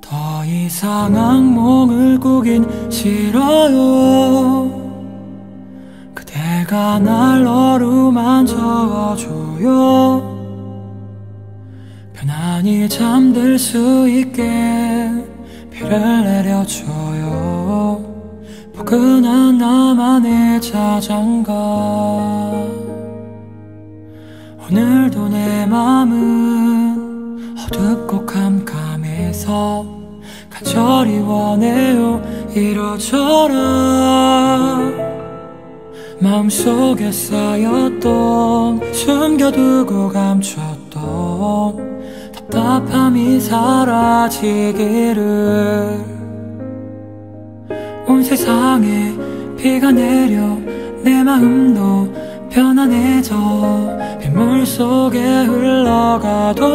더 이상 악몽을 꾸긴 싫어요. 그대가 날 어루만져줘요. 편안히 잠들 수 있게 비를 내려줘요 포근한 나만의 자장가 오늘도 내 맘은 어둡고 캄캄해서 간절히 원해요 이러저러 마음속에 쌓였던 숨겨두고 감췄던 답답함이 사라지기를 온 세상에 비가 내려 내 마음도 편안해져 빗물 속에 흘러가도록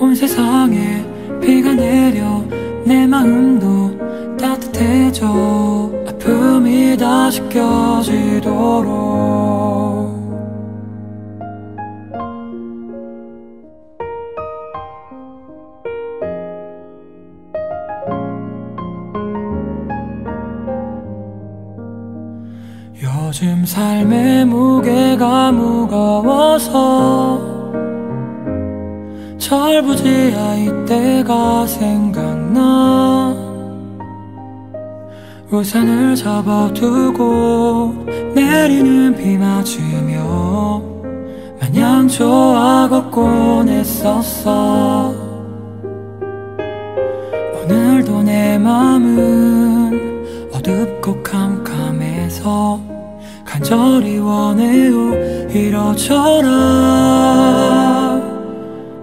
온 세상에 비가 내려 내 마음도 따뜻해져 아픔이 다시 껴지도록 요즘 삶의 무게가 무거워서 철부지야 이때가 생각나. 우산을 접어두고 내리는 비 맞으며 마냥 좋아 걷곤 했었어 간절히 원해요. 이러저러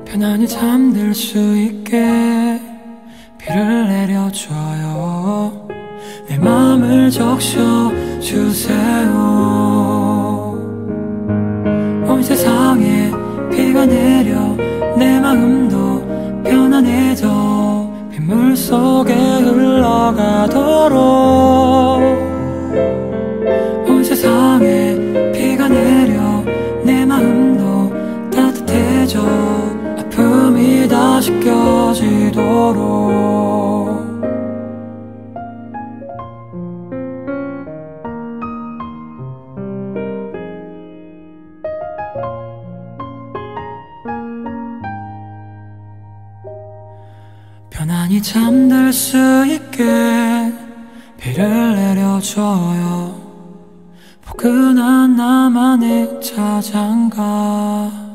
편안히 잠들 수 있게 비를 내려줘요. 내 맘을 적셔주세요. 온 세상에 비가 내려 내 마음도 편안해져. 빗물 속에 흘러가도록 해져 아픔이 다시 껴지도록. 편안히 잠들 수 있게 비를 내려줘요. 포근한 나만의 자장가